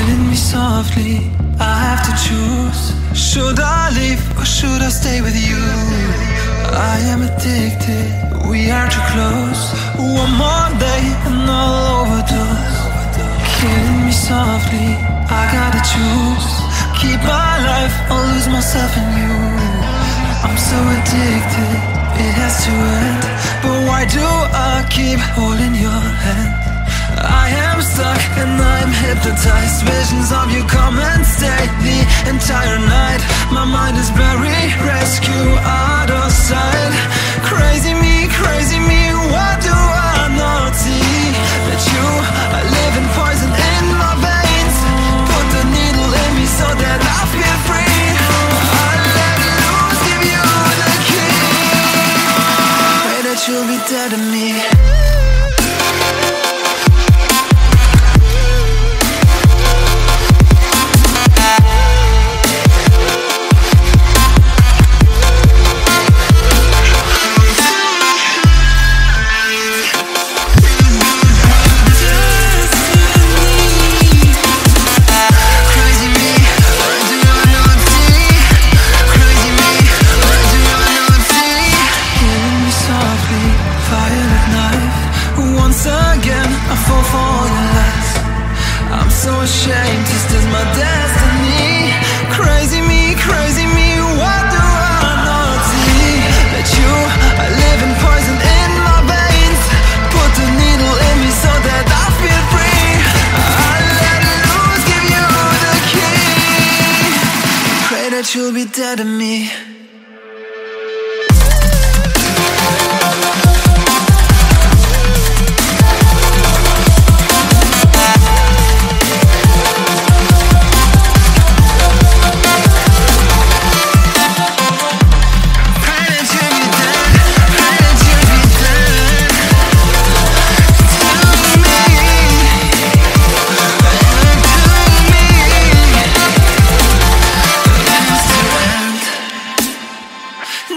killing me softly. I have to choose. Should I leave or should I stay with you? I am addicted. We are too close. One more day and I'll overdose. Killing me softly. I gotta choose. Keep my life or lose myself in you. I'm so addicted. It has to end. But why do I keep holding your hand? And I'm hypnotized. Visions of you come and stay the entire night. My mind is buried, rescue out of sight. Crazy me, crazy me, what do I not see? That you are living poison in my veins. Put the needle in me so that I feel free. I let loose, give you the key Pray that you'll be dead to me Once again, I fall for your lies. I'm so ashamed, this is my destiny. Crazy me, crazy me, what do I not see? That you are living poison in my veins. Put a needle in me so that I feel free. I let loose, give you the key. Pray that you'll be dead to me.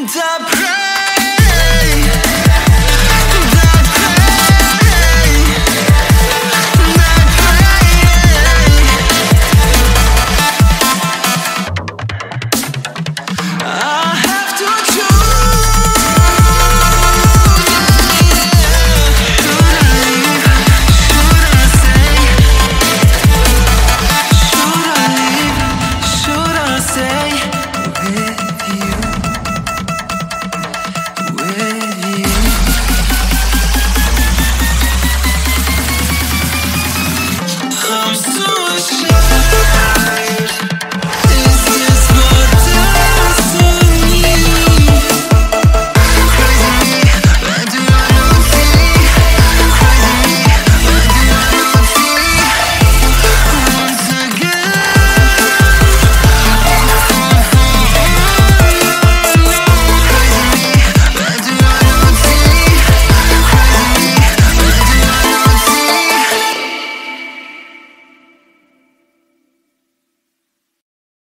end up